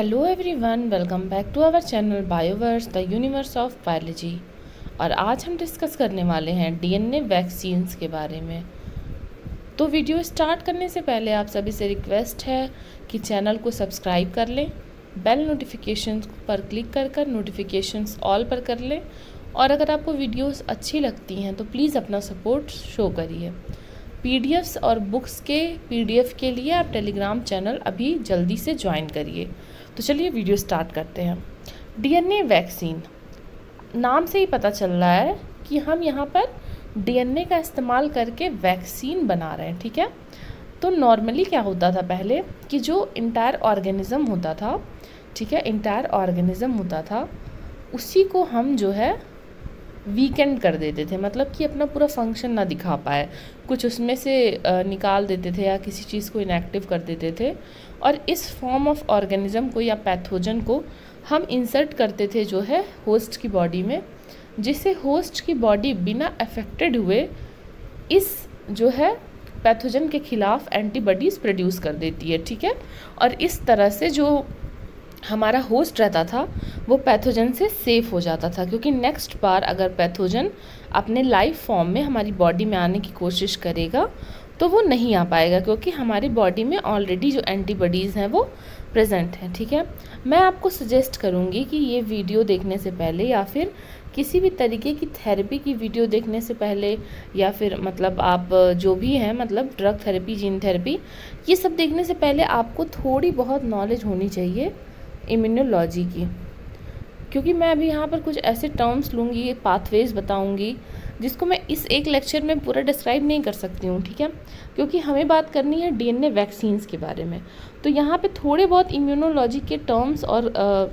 Hello everyone welcome back to our channel Bioverse the universe of biology और आज हम discuss करने वाले हैं डीएनए वैक्सीन्स के बारे में। तो वीडियो स्टार्ट करने से पहले आप सभी से रिक्वेस्ट है कि चैनल को सब्सक्राइब कर लें बेल नोटिफिकेशन पर क्लिक कर कर नोटिफिकेशंस ऑल पर कर लें। और अगर आपको वीडियोस अच्छी लगती हैं तो प्लीज़ अपना सपोर्ट शो करिए। पीडीएफ्स और बुक्स के पीडीएफ के लिए आप टेलीग्राम चैनल अभी जल्दी से ज्वाइन करिए। तो चलिए वीडियो स्टार्ट करते हैं। DNA vaccine. नाम से ही पता चल रहा है कि हम यहाँ पर डीएनए का इस्तेमाल करके वैक्सीन बना रहे हैं, ठीक है? तो नॉर्मली क्या होता था पहले कि जो इंटायर ऑर्गेनिज़म होता था, ठीक है, इंटायर ऑर्गेनिज़म होता था, उसी को हम जो है वीकेंड कर देते थे मतलब कि अपना पूरा फ़ंक्शन ना दिखा पाए। कुछ उसमें से निकाल देते थे या किसी चीज़ को इनएक्टिव कर देते थे। और इस फॉर्म ऑफ़ ऑर्गेनिज्म को या पैथोजन को हम इंसर्ट करते थे जो है होस्ट की बॉडी में, जिससे होस्ट की बॉडी बिना अफेक्टेड हुए इस जो है पैथोजन के खिलाफ एंटीबॉडीज़ प्रोड्यूस कर देती है, ठीक है? और इस तरह से जो हमारा होस्ट रहता था, वो पैथोजन से सेफ़ हो जाता था, क्योंकि नेक्स्ट बार अगर पैथोजन अपने लाइव फॉर्म में हमारी बॉडी में आने की कोशिश करेगा तो वो नहीं आ पाएगा, क्योंकि हमारी बॉडी में ऑलरेडी जो एंटीबॉडीज़ हैं, वो प्रेजेंट हैं, ठीक है? मैं आपको सजेस्ट करूँगी कि ये वीडियो देखने से पहले या फिर किसी भी तरीके की थेरेपी की वीडियो देखने से पहले, या फिर मतलब आप जो भी हैं मतलब ड्रग थेरेपी जीन थेरेपी ये सब देखने से पहले आपको थोड़ी बहुत नॉलेज होनी चाहिए। इम्यूनोलॉजी की। क्योंकि मैं अभी यहाँ पर कुछ ऐसे टर्म्स लूँगी पाथवेज बताऊँगी, जिसको मैं इस एक लेक्चर में पूरा डिस्क्राइब नहीं कर सकती हूँ, ठीक है? क्योंकि हमें बात करनी है डीएनए वैक्सीन्स के बारे में। तो यहाँ पे थोड़े बहुत इम्यूनोलॉजी के टर्म्स और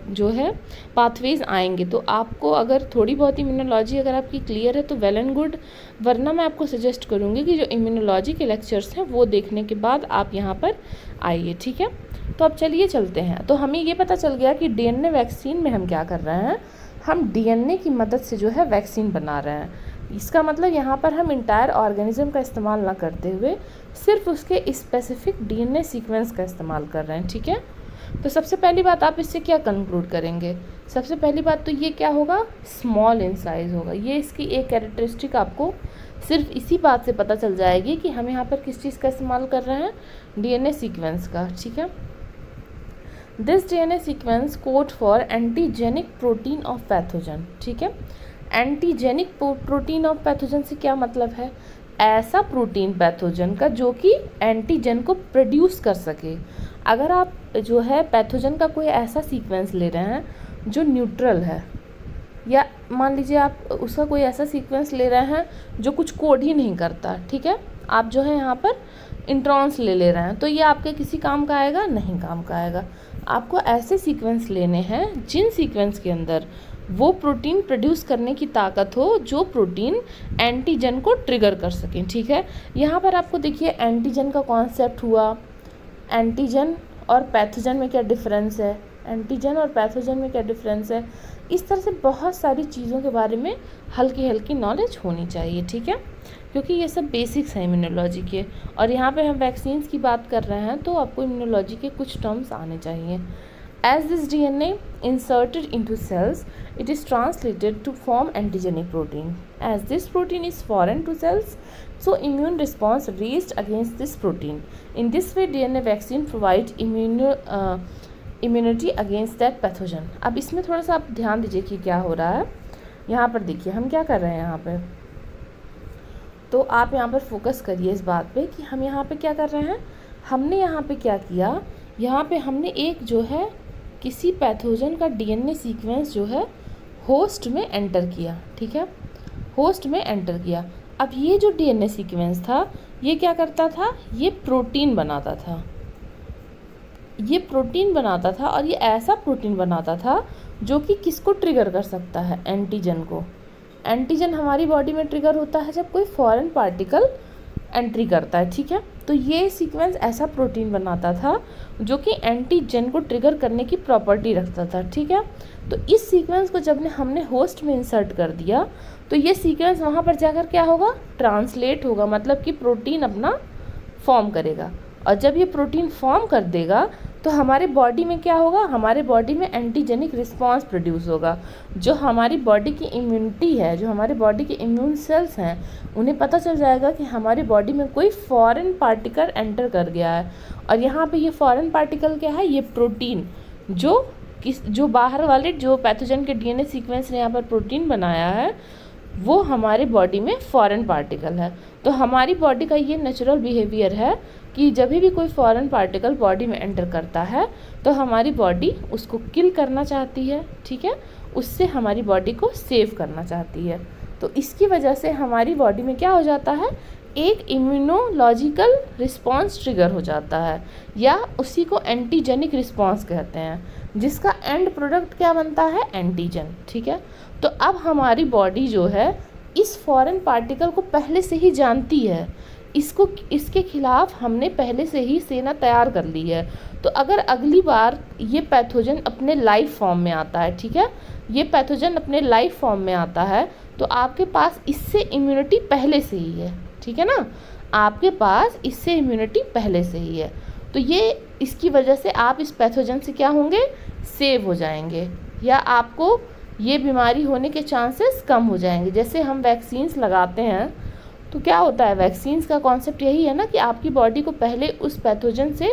जो है पाथवेज आएँगे। तो आपको अगर थोड़ी बहुत इम्यूनोलॉजी अगर आपकी क्लियर है तो वेल एंड गुड वरना मैं आपको सजेस्ट करूँगी कि जो इम्यूनोलॉजी के लेक्चर्स हैं, वो देखने के बाद आप यहाँ पर आइए, ठीक है? तो अब चलिए चलते हैं। तो हमें ये पता चल गया कि डीएनए वैक्सीन में हम क्या कर रहे हैं। हम डीएनए की मदद से जो है वैक्सीन बना रहे हैं। इसका मतलब यहाँ पर हम इंटायर ऑर्गेनिज्म का इस्तेमाल ना करते हुए सिर्फ़ उसके स्पेसिफिक डीएनए सीक्वेंस का इस्तेमाल कर रहे हैं, ठीक है? तो सबसे पहली बात आप इससे क्या कंक्लूड करेंगे? सबसे पहली बात तो ये क्या होगा? स्मॉल इन साइज़ होगा। ये इसकी एक कैरेक्टरिस्टिक आपको सिर्फ़ इसी बात से पता चल जाएगी कि हम यहाँ पर किस चीज़ का इस्तेमाल कर रहे हैं? डीएनए सीक्वेंस का, ठीक है? This DNA sequence code for antigenic protein of pathogen ठीक है? एंटीजेनिक प्रोटीन ऑफ़ पैथोजन से क्या मतलब है? ऐसा प्रोटीन पैथोजन का जो कि एंटीजन को प्रोड्यूस कर सके। अगर आप जो है पैथोजन का कोई ऐसा सीक्वेंस ले रहे हैं जो न्यूट्रल है, या मान लीजिए आप उसका कोई ऐसा सीक्वेंस ले रहे हैं जो कुछ कोड ही नहीं करता, ठीक है? आप जो है यहाँ पर इंट्रॉन्स ले ले रहे हैं तो ये आपके किसी काम का आएगा? नहीं काम का आएगा। आपको ऐसे सीक्वेंस लेने हैं, जिन सीक्वेंस के अंदर वो प्रोटीन प्रोड्यूस करने की ताकत हो, जो प्रोटीन एंटीजन को ट्रिगर कर सकें, ठीक है? यहाँ पर आपको देखिए एंटीजन का कॉन्सेप्ट हुआ। एंटीजन और पैथोजन में क्या डिफरेंस है? एंटीजन और पैथोजन में क्या डिफरेंस है? इस तरह से बहुत सारी चीज़ों के बारे में हल्की हल्की नॉलेज होनी चाहिए, ठीक है? क्योंकि ये सब बेसिक्स हैं इम्यूनोलॉजी के। और यहाँ पे हम वैक्सीन्स की बात कर रहे हैं तो आपको इम्यूनोलॉजी के कुछ टर्म्स आने चाहिए। As this D N A inserted into cells it is translated to form antigenic protein as this protein is foreign to cells so immune response raised against this protein in this way D N A vaccine provide immuno immunity against that pathogen अब इसमें थोड़ा सा आप ध्यान दीजिए कि क्या हो रहा है। यहाँ पर देखिए, हम क्या कर रहे हैं यहाँ पर तो आप यहाँ पर फोकस करिए इस बात पे कि हम यहाँ पे क्या कर रहे हैं? हमने यहाँ पे क्या किया? यहाँ पे हमने एक जो है, किसी पैथोजन का डीएनए सीक्वेंस जो है होस्ट में एंटर किया, ठीक है? होस्ट में एंटर किया। अब ये जो डीएनए सीक्वेंस था, ये क्या करता था? ये प्रोटीन बनाता था। ये प्रोटीन बनाता था और ये ऐसा प्रोटीन बनाता था जो कि किसको ट्रिगर कर सकता है? एंटीजन को। एंटीजन हमारी बॉडी में ट्रिगर होता है जब कोई फॉरेन पार्टिकल एंट्री करता है, ठीक है? तो ये सीक्वेंस ऐसा प्रोटीन बनाता था जो कि एंटीजन को ट्रिगर करने की प्रॉपर्टी रखता था, ठीक है? तो इस सीक्वेंस को जब ने हमने होस्ट में इंसर्ट कर दिया तो ये सीक्वेंस वहाँ पर जाकर क्या होगा? ट्रांसलेट होगा मतलब कि प्रोटीन अपना फॉर्म करेगा। और जब ये प्रोटीन फॉर्म कर देगा तो हमारे बॉडी में क्या होगा? हमारे बॉडी में एंटीजेनिक रिस्पॉन्स प्रोड्यूस होगा। जो हमारी बॉडी की इम्यूनिटी है, जो हमारे बॉडी के इम्यून सेल्स हैं, उन्हें पता चल जाएगा कि हमारी बॉडी में कोई फॉरेन पार्टिकल एंटर कर गया है। और यहाँ पे ये फॉरेन पार्टिकल क्या है? ये प्रोटीन जो किस, जो बाहर वाले, जो पैथोजन के डीएनए सीक्वेंस ने यहाँ पर प्रोटीन बनाया है, वो हमारे बॉडी में फॉरेन पार्टिकल है। तो हमारी बॉडी का ये नेचुरल बिहेवियर है कि जब भी कोई फॉरेन पार्टिकल बॉडी में एंटर करता है तो हमारी बॉडी उसको किल करना चाहती है, ठीक है? उससे हमारी बॉडी को सेव करना चाहती है। तो इसकी वजह से हमारी बॉडी में क्या हो जाता है? एक इम्यूनोलॉजिकल रिस्पॉन्स ट्रिगर हो जाता है, या उसी को एंटीजेनिक रिस्पॉन्स कहते हैं, जिसका एंड प्रोडक्ट क्या बनता है? एंटीजन ठीक है? तो अब हमारी बॉडी जो है, इस फॉरेन पार्टिकल को पहले से ही जानती है इसको, इसके खिलाफ हमने पहले से ही सेना तैयार कर ली है। तो अगर अगली बार ये पैथोजन अपने लाइव फॉर्म में आता है, ठीक है? ये पैथोजन अपने लाइव फॉर्म में आता है तो आपके पास इससे इम्यूनिटी पहले से ही है, ठीक है ना? आपके पास इससे इम्यूनिटी पहले से ही है। तो ये, इसकी वजह से आप इस पैथोजन से क्या होंगे? सेव हो जाएँगे। या आपको ये बीमारी होने के चांसेस कम हो जाएँगे। जैसे हम वैक्सीन्स लगाते हैं तो क्या होता है वैक्सीन्स का कॉन्सेप्ट यही है ना कि आपकी बॉडी को पहले उस पैथोजन से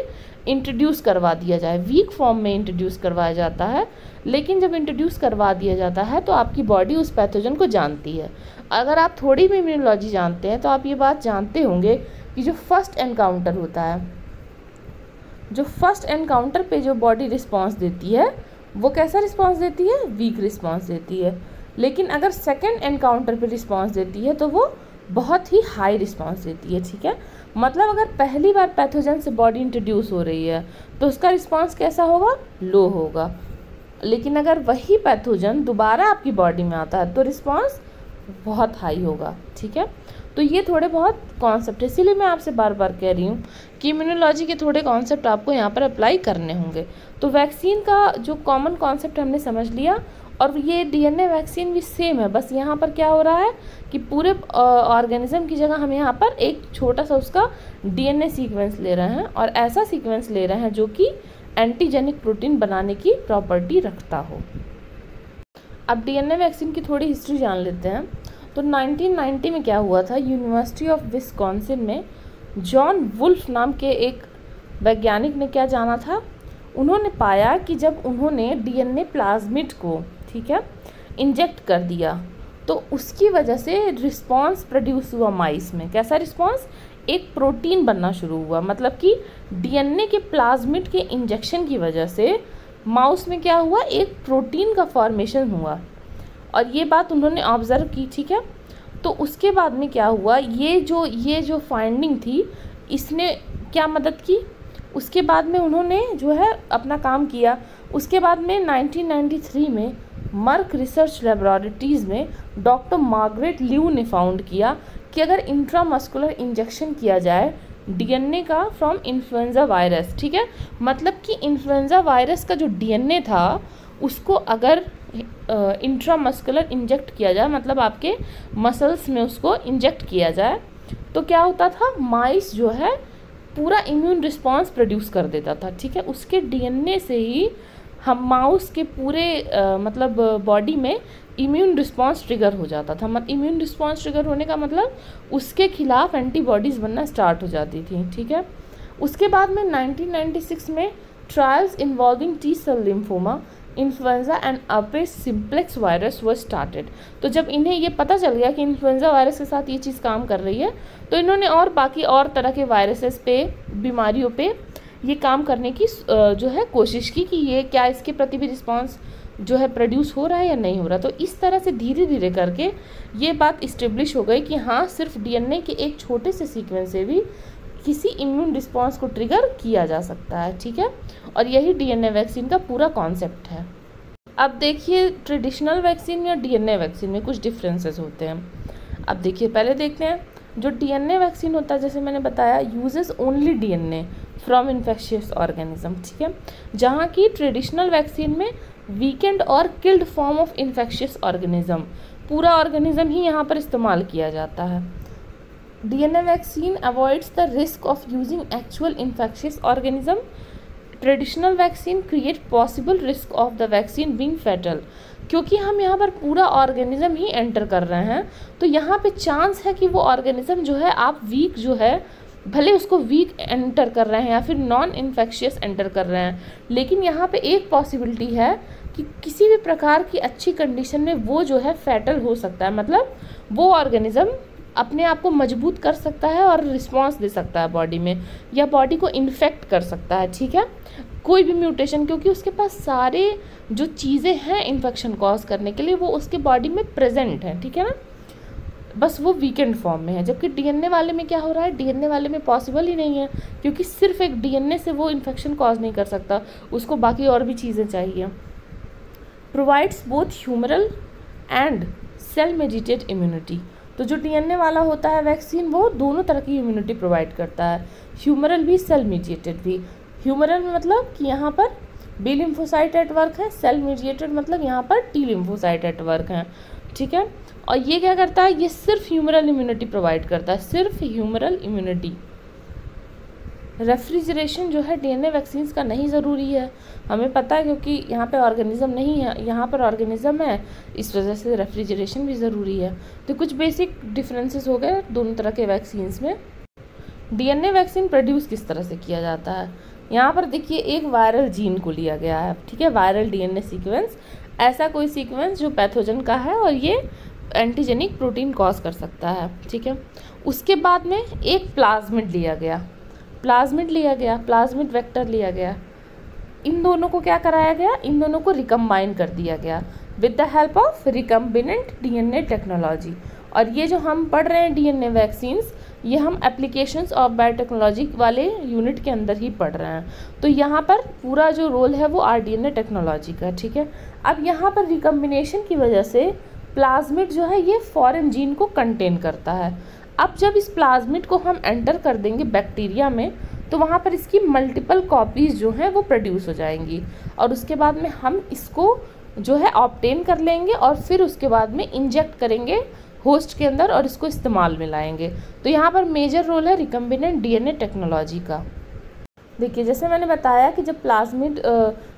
इंट्रोड्यूस करवा दिया जाए। वीक फॉर्म में इंट्रोड्यूस करवाया जाता है, लेकिन जब इंट्रोड्यूस करवा दिया जाता है तो आपकी बॉडी उस पैथोजन को जानती है। अगर आप थोड़ी भी इम्यूनोलॉजी जानते हैं तो आप ये बात जानते होंगे कि जो फ़र्स्ट एनकाउंटर होता है, जो फ़र्स्ट एनकाउंटर पे जो बॉडी रिस्पॉन्स देती है, वो कैसा रिस्पॉन्स देती है? वीक रिस्पॉन्स देती है। लेकिन अगर सेकेंड एनकाउंटर पे रिस्पॉन्स देती है तो वो बहुत ही हाई रिस्पॉन्स देती है, ठीक है? मतलब अगर पहली बार पैथोजन से बॉडी इंट्रोड्यूस हो रही है तो उसका रिस्पॉन्स कैसा होगा? लो होगा। लेकिन अगर वही पैथोजन दोबारा आपकी बॉडी में आता है तो रिस्पॉन्स बहुत हाई होगा, ठीक है? तो ये थोड़े बहुत कॉन्सेप्ट है। इसीलिए मैं आपसे बार बार कह रही हूँ कि इम्यूनोलॉजी के थोड़े कॉन्सेप्ट आपको यहाँ पर अप्लाई करने होंगे। तो वैक्सीन का जो कॉमन कॉन्सेप्ट हमने समझ लिया और ये डीएनए वैक्सीन भी सेम है। बस यहाँ पर क्या हो रहा है कि पूरे ऑर्गेनिज्म की जगह हम यहाँ पर एक छोटा सा उसका डीएनए सीक्वेंस ले रहे हैं और ऐसा सीक्वेंस ले रहे हैं जो कि एंटीजेनिक प्रोटीन बनाने की प्रॉपर्टी रखता हो। अब डीएनए वैक्सीन की थोड़ी हिस्ट्री जान लेते हैं। तो 1990 में क्या हुआ था? यूनिवर्सिटी ऑफ़ विस्कॉन्सिन में जॉन वुल्फ नाम के एक वैज्ञानिक ने क्या जाना था? उन्होंने पाया कि जब उन्होंने डीएनए प्लाज्मिड को ठीक है इंजेक्ट कर दिया। तो उसकी वजह से रिस्पांस प्रोड्यूस हुआ माइस में। कैसा रिस्पांस एक प्रोटीन बनना शुरू हुआ। मतलब कि डीएनए के प्लाज्मिड के इंजेक्शन की वजह से माउस में क्या हुआ? एक प्रोटीन का फॉर्मेशन हुआ। और ये बात उन्होंने ऑब्ज़र्व की, ठीक है? तो उसके बाद में क्या हुआ? ये जो ये जो फाइंडिंग थी, इसने क्या मदद की? उसके बाद में उन्होंने जो है अपना काम किया। उसके बाद में 1993 में मर्क रिसर्च लेबोरेटरीज़ में डॉक्टर मार्गरेट ल्यू ने फाउंड किया कि अगर इंट्रामस्कुलर इंजेक्शन किया जाए डीएनए का फ्रॉम इन्फ्लुएंज़ा वायरस ठीक है? मतलब कि इन्फ्लुएंज़ा वायरस का जो डीएनए था, उसको अगर इंट्रामस्कुलर इंजेक्ट किया जाए मतलब आपके मसल्स में उसको इंजेक्ट किया जाए तो क्या होता था? माइस जो है, पूरा इम्यून रिस्पॉन्स प्रोड्यूस कर देता था, ठीक है? उसके डीएनए से ही हम माउस के पूरे आ, मतलब बॉडी में इम्यून रिस्पॉन्स ट्रिगर हो जाता था। मतलब इम्यून रिस्पॉन्स ट्रिगर होने का मतलब उसके खिलाफ एंटीबॉडीज़ बनना स्टार्ट हो जाती थी ठीक है? उसके बाद में 1996 में trials involving T cell lymphoma influenza and herpes simplex virus वो स्टार्टेड तो जब इन्हें ये पता चल गया कि इन्फ्लुएंजा वायरस के साथ ये चीज़ काम कर रही है तो इन्होंने और बाकी और तरह के वायरसेस पे बीमारियों पे ये काम करने की जो है, कोशिश की कि ये क्या इसके प्रति भी रिस्पॉन्स जो है प्रोड्यूस हो रहा है या नहीं हो रहा। तो इस तरह से धीरे धीरे करके ये बात इस्टेब्लिश हो गई कि हाँ सिर्फ़ डीएनए के एक छोटे से सीक्वेंस से भी किसी इम्यून रिस्पॉन्स को ट्रिगर किया जा सकता है, ठीक है? और यही डीएनए वैक्सीन का पूरा कॉन्सेप्ट है। अब देखिए ट्रेडिशनल वैक्सीन या डीएनए वैक्सीन में कुछ डिफरेंसेस होते हैं। अब देखिए, पहले देखते हैं, जो डीएनए वैक्सीन होता है, जैसे मैंने बताया uses only DNA from infectious organism ठीक है? जहाँ की ट्रेडिशनल वैक्सीन में वीकेंड और killed form of infectious organism पूरा ऑर्गेनिज्म ही यहाँ पर इस्तेमाल किया जाता है। DNA vaccine avoids the risk of using actual infectious organism traditional vaccine create possible risk of the vaccine being fatal क्योंकि हम यहाँ पर पूरा ऑर्गेनिज्म ही एंटर कर रहे हैं तो यहाँ पे चांस है कि वो ऑर्गेनिज्म जो है, आप वीक जो है भले उसको वीक एंटर कर रहे हैं या फिर नॉन इन्फेक्शियस एंटर कर रहे हैं, लेकिन यहाँ पे एक पॉसिबिलिटी है कि किसी भी प्रकार की अच्छी कंडीशन में वो जो है फैटल हो सकता है। मतलब वो ऑर्गेनिज्म अपने आप को मज़बूत कर सकता है और रिस्पॉन्स दे सकता है बॉडी में, या बॉडी को इन्फेक्ट कर सकता है, ठीक है? कोई भी म्यूटेशन क्योंकि उसके पास सारे जो चीज़ें हैं इन्फेक्शन कॉज करने के लिए, वो उसके बॉडी में प्रेजेंट हैं, ठीक है ना? बस वो वीकेंड फॉर्म में है, जबकि डीएनए वाले में क्या हो रहा है? डीएनए वाले में पॉसिबल ही नहीं है, क्योंकि सिर्फ़ एक डीएनए से वो इन्फेक्शन कॉज नहीं कर सकता, उसको बाकी और भी चीज़ें चाहिए। Provides both humoral and cell mediated immunity तो जो डीएनए वाला होता है वैक्सीन वो दोनों तरह की इम्यूनिटी प्रोवाइड करता है। ह्यूमरल भी सेल मीडिएटेड भी। ह्यूमरल मतलब कि यहाँ पर बी लिम्फोसाइट एट वर्क है सेल मीडिएटेड मतलब यहाँ पर टी लिम्फोसाइट एट वर्क है। ठीक है? और ये क्या करता है? ये सिर्फ़ ह्यूमरल इम्यूनिटी प्रोवाइड करता है, सिर्फ़ ह्यूमरल इम्यूनिटी रेफ्रिजरेशन जो है डीएनए वैक्सीन्स का नहीं ज़रूरी है। हमें पता है क्योंकि यहाँ पे ऑर्गेनिज्म नहीं है, यहाँ पर ऑर्गेनिज्म है, इस वजह से रेफ्रिजरेशन भी ज़रूरी है। तो कुछ बेसिक डिफरेंसेस हो गए दोनों तरह के वैक्सीन्स में। डीएनए वैक्सीन प्रोड्यूस किस तरह से किया जाता है? यहाँ पर देखिए, एक वायरल जीन को लिया गया है, ठीक है? वायरल डीएनए सीक्वेंस ऐसा कोई सीक्वेंस जो पैथोजन का है और ये एंटीजेनिक प्रोटीन कॉज कर सकता है, ठीक है? उसके बाद में एक प्लाज्मिड लिया गया। प्लाज्मिड लिया गया प्लाज्मिड वेक्टर लिया गया। इन दोनों को क्या कराया गया? इन दोनों को रिकम्बाइन कर दिया गया with the help of recombinant DNA technology और ये जो हम पढ़ रहे हैं डीएनए वैक्सीन्स ये हम एप्लीकेशंस ऑफ़ बायोटेक्नोलॉजी वाले यूनिट के अंदर ही पढ़ रहे हैं। तो यहाँ पर पूरा जो रोल है वो आर टेक्नोलॉजी का, ठीक है? अब यहाँ पर रिकम्बिनेशन की वजह से प्लाज्मिड जो है, ये फॉरेन जीन को कंटेन करता है। अब जब इस प्लाज्मिड को हम एंटर कर देंगे बैक्टीरिया में तो वहाँ पर इसकी मल्टीपल कॉपीज़ जो हैं, वो प्रोड्यूस हो जाएँगी। और उसके बाद में हम इसको जो है, ऑप्टेन कर लेंगे और फिर उसके बाद में इंजेक्ट करेंगे होस्ट के अंदर और इसको इस्तेमाल में लाएँगे। तो यहाँ पर मेजर रोल है रिकम्बिनेंट डीएनए टेक्नोलॉजी का। देखिए, जैसे मैंने बताया कि जब प्लाज्मिड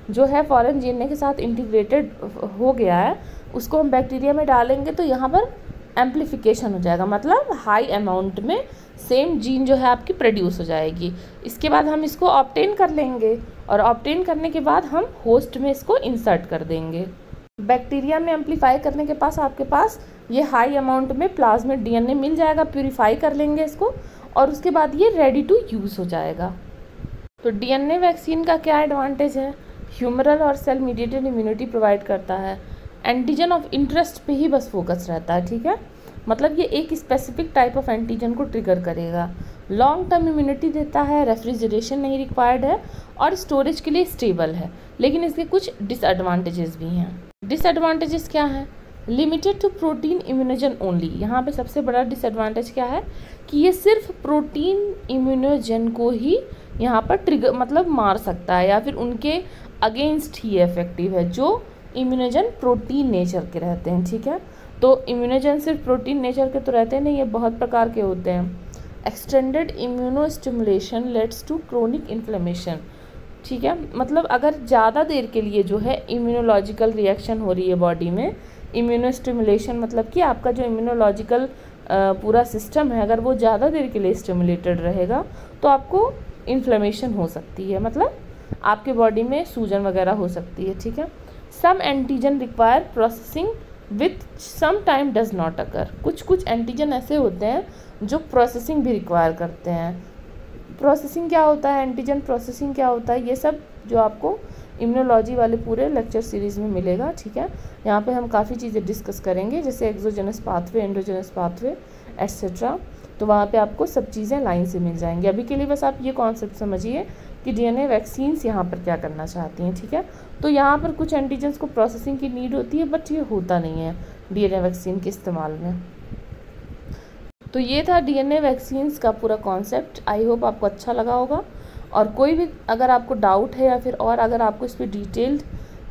जो है, फॉरेन डीएनए के साथ इंटीग्रेटेड हो गया है उसको हम बैक्टीरिया में डालेंगे तो यहाँ पर एम्प्लीफिकेशन हो जाएगा। मतलब हाई अमाउंट में सेम जीन जो है आपकी प्रोड्यूस हो जाएगी। इसके बाद हम इसको ऑप्टेन कर लेंगे और ऑप्टेन करने के बाद हम होस्ट में इसको इंसर्ट कर देंगे। बैक्टीरिया में एम्पलीफाई करने के पास आपके पास ये हाई अमाउंट में प्लाज्मिड डीएनए मिल जाएगा प्यूरिफाई कर लेंगे इसको और उसके बाद ये रेडी टू यूज़ हो जाएगा। तो डीएनए वैक्सीन का क्या एडवांटेज है? ह्यूमरल और सेल मीडिएटेड इम्यूनिटी प्रोवाइड करता है। एंटीजन ऑफ़ इंटरेस्ट पे ही बस फोकस रहता है, ठीक है? मतलब ये एक स्पेसिफिक टाइप ऑफ़ एंटीजन को ट्रिगर करेगा। लॉन्ग टर्म इम्यूनिटी देता है रेफ्रिजरेशन नहीं रिक्वायर्ड है, और स्टोरेज के लिए स्टेबल है। लेकिन इसके कुछ डिसएडवांटेजेस भी हैं। डिसएडवांटेजेस क्या हैं? Limited to protein immunogen only यहाँ पे सबसे बड़ा डिसएडवांटेज क्या है? कि ये सिर्फ़ प्रोटीन इम्यूनोजन को ही यहाँ पर ट्रिगर मतलब मार सकता है, या फिर उनके अगेंस्ट ही इफ़ेक्टिव है, जो इम्यूनोजन प्रोटीन नेचर के रहते हैं, ठीक है? तो इम्यूनोजन सिर्फ़ प्रोटीन नेचर के तो रहते नहीं, ये बहुत प्रकार के होते हैं। Extended immuno stimulation leads to chronic inflammation ठीक है? मतलब अगर ज़्यादा देर के लिए जो है इम्यूनोलॉजिकल रिएक्शन हो रही है बॉडी में इम्यूनो स्टिमुलेशन मतलब कि आपका जो इम्यूनोलॉजिकल पूरा सिस्टम है, अगर वो ज़्यादा देर के लिए स्टिमुलेटेड रहेगा तो आपको इन्फ्लेमेशन हो सकती है मतलब आपके बॉडी में सूजन वगैरह हो सकती है, ठीक है? Some antigen require processing with some time does not occur कुछ कुछ एंटीजन ऐसे होते हैं जो प्रोसेसिंग भी रिक्वायर करते हैं। प्रोसेसिंग क्या होता है? एंटीजन प्रोसेसिंग क्या होता है? ये सब जो आपको इम्यूनोलॉजी वाले पूरे लेक्चर सीरीज़ में मिलेगा, ठीक है? यहाँ पे हम काफ़ी चीज़ें डिस्कस करेंगे, जैसे exogenous pathway endogenous pathway etcetera तो वहाँ पे आपको सब चीज़ें लाइन से मिल जाएँगी। अभी के लिए बस आप ये कॉन्सेप्ट समझिए कि डीएनए वैक्सीन्स यहाँ पर क्या करना चाहती हैं, ठीक है? तो यहाँ पर कुछ एंटीजेंस को प्रोसेसिंग की नीड होती है बट ये होता नहीं है डीएनए वैक्सीन के इस्तेमाल में। तो ये था डीएनए वैक्सीन्स का पूरा कॉन्सेप्ट आई होप आपको अच्छा लगा होगा। और कोई भी अगर आपको डाउट है या फिर और अगर आपको इस पर डिटेल्ड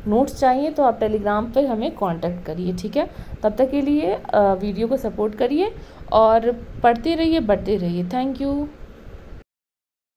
नोट्स चाहिए तो आप टेलीग्राम पर हमें कांटेक्ट करिए, ठीक है? तब तक के लिए वीडियो को सपोर्ट करिए और पढ़ते रहिए, बढ़ते रहिए। Thank you